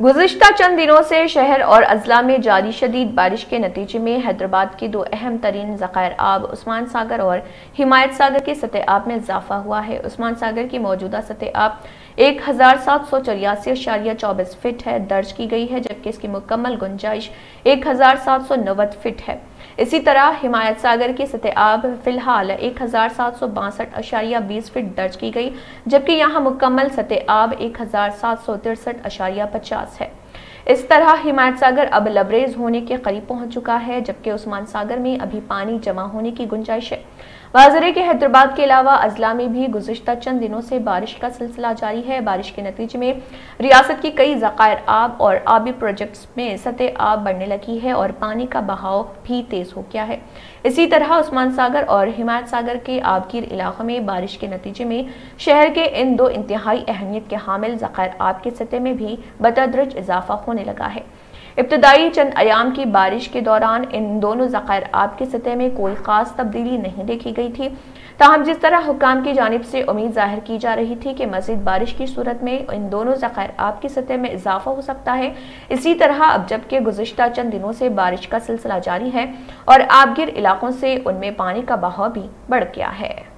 गुजशत चंद दिनों से शहर और अजला में जारी शदीद बारिश के नतीजे में हैदराबाद के दो अहम तरीन ज़ख़ायर आब उस्मान सागर और हिमायत सागर के सतह आब में इजाफा हुआ है। उस्मान सागर की मौजूदा सतह आब एक हज़ार सात सौ चौरासी अशारिया चौबीस फिट है, दर्ज की गई है, जबकि इसकी मुकम्मल गुंजाइश एक हज़ार सात सौ नब्बे फिट है। इसी तरह हिमायत सागर की सतह आब फ़िलहाल एक हज़ार सात सौ बासठ अशारिया बीस फिट दर्ज की गई, जबकि यहाँ मुकम्मल सतह आब एक हज़ार सात सौ तिरसठ अशारिया पचास है। इस तरह हिमायत सागर अब लबरेज होने के करीब पहुँच चुका है, जबकि उस्मान सागर में अभी पानी जमा होने की गुंजाइश है। वाजरे के हैदराबाद के अलावा अजला में भी गुजशत चंद दिनों से बारिश का सिलसिला जारी है। बारिश के नतीजे में रियासत की कई ज़खायर आब और आबी प्रोजेक्ट्स में सतह आब बढ़ने लगी है और पानी का बहाव भी तेज़ हो गया है। इसी तरह उस्मान सागर और हिमायत सागर के आबगीर इलाकों में बारिश के नतीजे में शहर के इन दो इंतहाई अहमियत के हामिल ज़खायर आब की सतह में भी बतदरज इजाफा होने लगा है। इब्तदाई चंद अयाम की बारिश के दौरान इन दोनों ज़ख़ैर आब की सतह में कोई ख़ास तब्दीली नहीं देखी गई थी। ताहम जिस तरह हुकाम की जानब से उम्मीद ज़ाहिर की जा रही थी कि मजीद बारिश की सूरत में इन दोनों ज़ख़ैर आब की सतह में इजाफा हो सकता है, इसी तरह अब जबकि गुजशत चंद दिनों से बारिश का सिलसिला जारी है और आबगिर इलाकों से उनमें पानी का बहाव भी बढ़ गया है।